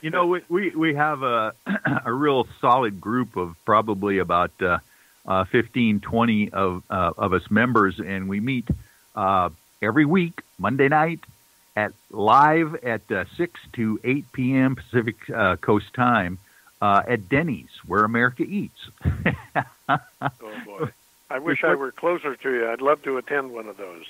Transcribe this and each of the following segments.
you know, we, we, we have a, a real solid group of probably about uh, uh, 15, 20 of, uh, of us members, and we meet uh, every week, Monday night, at live at uh, 6 to 8 p.m. Pacific uh, Coast time uh, at Denny's, where America eats. oh, boy. I wish I were closer to you. I'd love to attend one of those.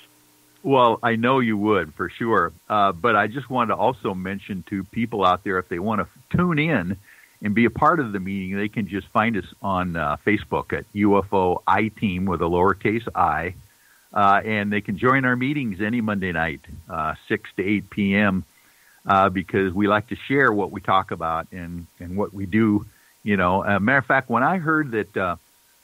Well, I know you would for sure. Uh, but I just wanted to also mention to people out there if they want to tune in and be a part of the meeting, they can just find us on uh, Facebook at UFO I Team with a lowercase i. Uh, and they can join our meetings any Monday night, uh, 6 to 8 p.m., uh, because we like to share what we talk about and, and what we do. You know, uh, matter of fact, when I heard that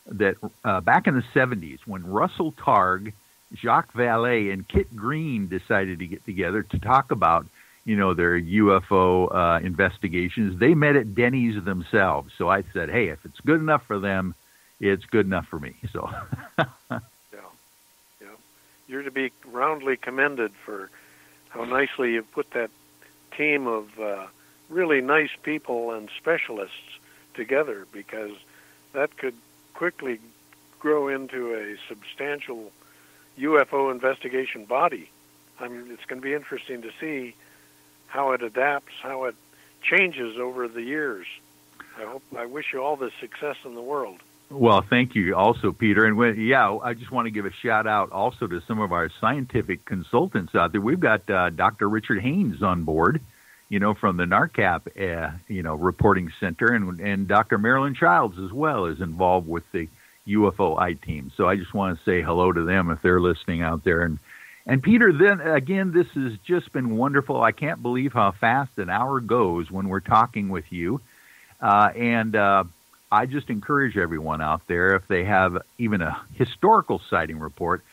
that back in the 70s, when Russell Targ, Jacques Vallée, and Kit Green decided to get together to talk about you know their UFO uh, investigations, they met at Denny's themselves. So I said, hey, if it's good enough for them, it's good enough for me. So. yeah, you're to be roundly commended for how nicely you've put that team of uh, really nice people and specialists together because that could quickly grow into a substantial UFO investigation body. I mean, it's going to be interesting to see how it adapts, how it changes over the years. I hope I wish you all the success in the world. Well, thank you also, Peter. And when, yeah, I just want to give a shout out also to some of our scientific consultants out there. We've got uh, Dr. Richard Haines on board, you know, from the NARCAP, uh, you know, reporting center, and and Dr. Marilyn Childs as well is involved with the UFO I team. So I just want to say hello to them if they're listening out there. And and Peter, then again, this has just been wonderful. I can't believe how fast an hour goes when we're talking with you. Uh, and uh, I just encourage everyone out there, if they have even a historical sighting report,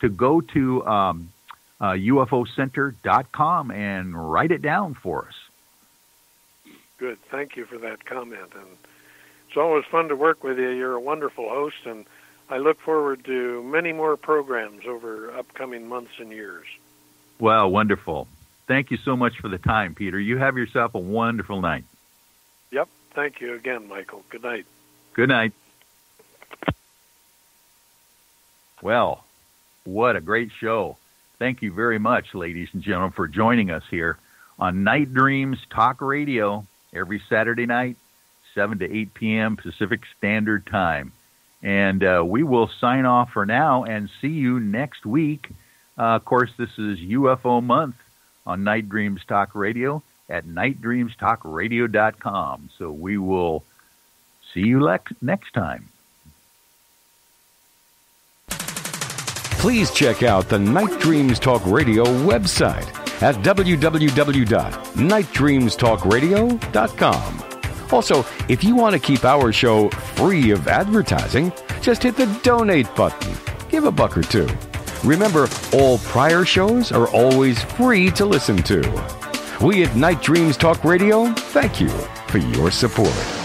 to go to um, uh, UFOcenter.com and write it down for us. Good. Thank you for that comment. And it's always fun to work with you. You're a wonderful host, and I look forward to many more programs over upcoming months and years. Well, wonderful. Thank you so much for the time, Peter. You have yourself a wonderful night. Yep. Thank you again, Michael. Good night. Good night. Well, what a great show. Thank you very much, ladies and gentlemen, for joining us here on Night Dreams Talk Radio every Saturday night, 7 to 8 p.m. Pacific Standard Time. And uh, we will sign off for now and see you next week. Uh, of course, this is UFO month on Night Dreams Talk Radio at nightdreamstalkradio.com. So we will see you next time. Please check out the Night Dreams Talk Radio website at www.nightdreamstalkradio.com. Also, if you want to keep our show free of advertising, just hit the donate button. Give a buck or two. Remember, all prior shows are always free to listen to. We at Night Dreams Talk Radio thank you for your support.